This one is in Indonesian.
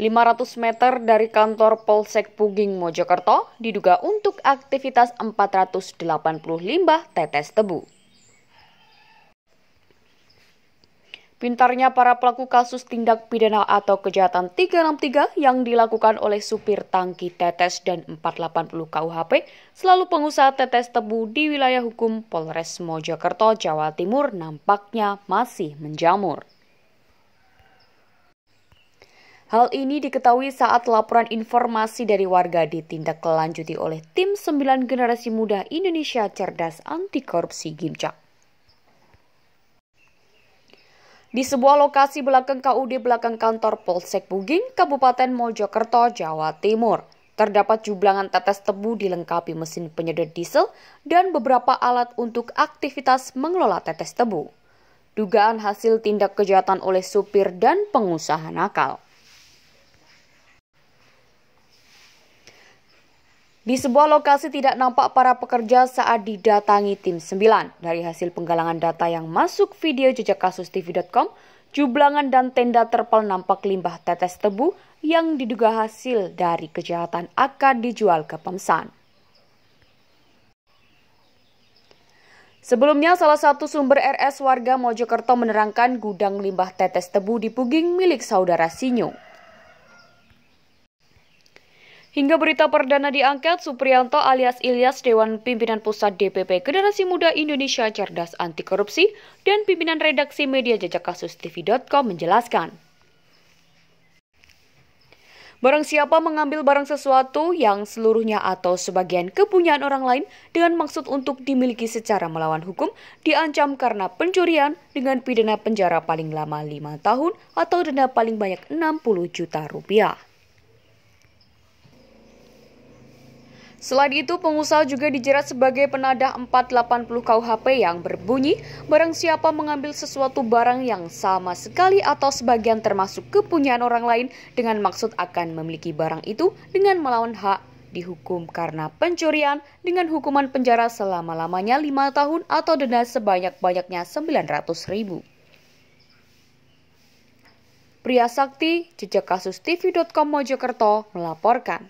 500 meter dari kantor Polsek Puging Mojokerto diduga untuk aktivitas 480 limbah tetes tebu. Pintarnya para pelaku kasus tindak pidana atau kejahatan 363 yang dilakukan oleh supir tangki tetes dan 480 KUHP selalu pengusaha tetes tebu di wilayah hukum Polres Mojokerto, Jawa Timur nampaknya masih menjamur. Hal ini diketahui saat laporan informasi dari warga ditindaklanjuti oleh tim 9 generasi muda Indonesia Cerdas Anti Korupsi Gimcak. Di sebuah lokasi belakang KUD belakang kantor Polsek Buging, Kabupaten Mojokerto, Jawa Timur, terdapat jublangan tetes tebu dilengkapi mesin penyedot diesel dan beberapa alat untuk aktivitas mengelola tetes tebu. Dugaan hasil tindak kejahatan oleh supir dan pengusaha nakal. Di sebuah lokasi tidak nampak para pekerja saat didatangi tim 9. Dari hasil penggalangan data yang masuk video jejak kasus TV.com, jublangan dan tenda terpal nampak limbah tetes tebu yang diduga hasil dari kejahatan akan dijual ke pemesan. Sebelumnya, salah satu sumber RS warga Mojokerto menerangkan gudang limbah tetes tebu di Puging milik saudara Sinyo. Hingga berita perdana diangkat, Supriyanto alias Ilyas Dewan Pimpinan Pusat DPP Generasi Muda Indonesia Cerdas Anti Korupsi dan pimpinan redaksi media jejak kasus TV.com menjelaskan. Barang siapa mengambil barang sesuatu yang seluruhnya atau sebagian kepunyaan orang lain dengan maksud untuk dimiliki secara melawan hukum, diancam karena pencurian dengan pidana penjara paling lama 5 tahun atau denda paling banyak 60 juta rupiah. Selain itu, pengusaha juga dijerat sebagai penadah 480 KUHP yang berbunyi barang siapa mengambil sesuatu barang yang sama sekali atau sebagian termasuk kepunyaan orang lain dengan maksud akan memiliki barang itu dengan melawan hak dihukum karena pencurian dengan hukuman penjara selama-lamanya 5 tahun atau denda sebanyak-banyaknya 900 ribu. Pria Sakti, jejak kasus TV.com Mojokerto, melaporkan.